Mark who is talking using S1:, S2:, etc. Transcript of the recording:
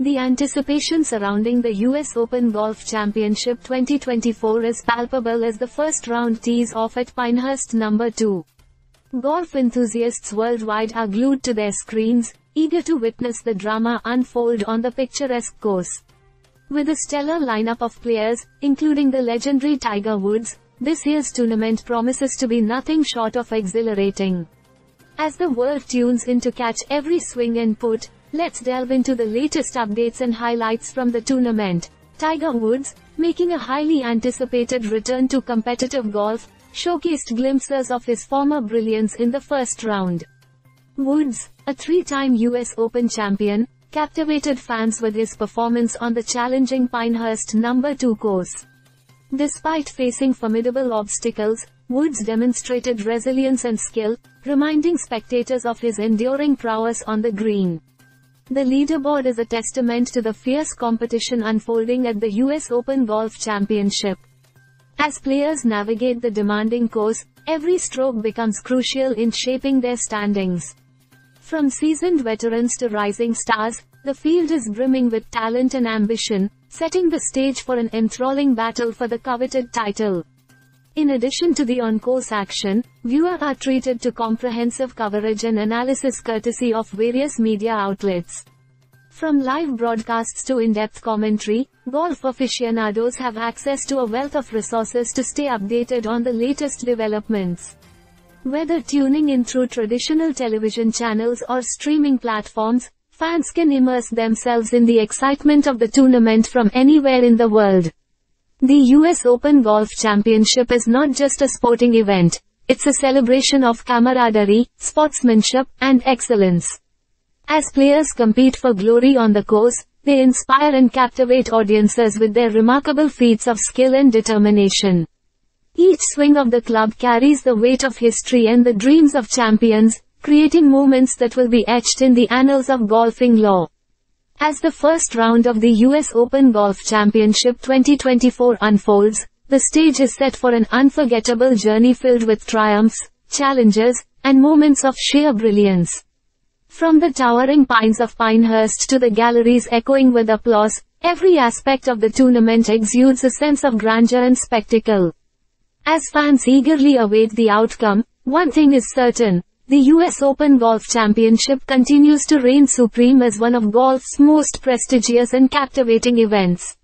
S1: The anticipation surrounding the US Open Golf Championship 2024 is palpable as the first round tees off at Pinehurst number 2. Golf enthusiasts worldwide are glued to their screens, eager to witness the drama unfold on the picturesque course. With a stellar lineup of players, including the legendary Tiger Woods, this year's tournament promises to be nothing short of exhilarating. As the world tunes in to catch every swing and putt, Let's delve into the latest updates and highlights from the tournament. Tiger Woods, making a highly anticipated return to competitive golf, showcased glimpses of his former brilliance in the first round. Woods, a three-time US Open champion, captivated fans with his performance on the challenging Pinehurst number 2 course. Despite facing formidable obstacles, Woods demonstrated resilience and skill, reminding spectators of his enduring prowess on the green. The leaderboard is a testament to the fierce competition unfolding at the US Open Golf Championship. As players navigate the demanding course, every stroke becomes crucial in shaping their standings. From seasoned veterans to rising stars, the field is brimming with talent and ambition, setting the stage for an enthralling battle for the coveted title. In addition to the on-course action, viewers are treated to comprehensive coverage and analysis courtesy of various media outlets. From live broadcasts to in-depth commentary, golf aficionados have access to a wealth of resources to stay updated on the latest developments. Whether tuning in through traditional television channels or streaming platforms, fans can immerse themselves in the excitement of the tournament from anywhere in the world. The US Open Golf Championship is not just a sporting event, it's a celebration of camaraderie, sportsmanship, and excellence. As players compete for glory on the course, they inspire and captivate audiences with their remarkable feats of skill and determination. Each swing of the club carries the weight of history and the dreams of champions, creating moments that will be etched in the annals of golfing lore. As the first round of the US Open Golf Championship 2024 unfolds, the stage is set for an unforgettable journey filled with triumphs, challenges, and moments of sheer brilliance. From the towering pines of Pinehurst to the galleries echoing with applause, every aspect of the tournament exudes a sense of grandeur and spectacle. As fans eagerly await the outcome, one thing is certain, the US Open Golf Championship continues to reign supreme as one of golf's most prestigious and captivating events.